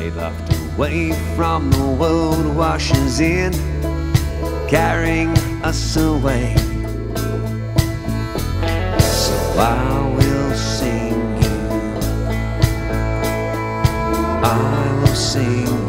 they locked away from the world washes in, carrying us away. So I will sing you, I will sing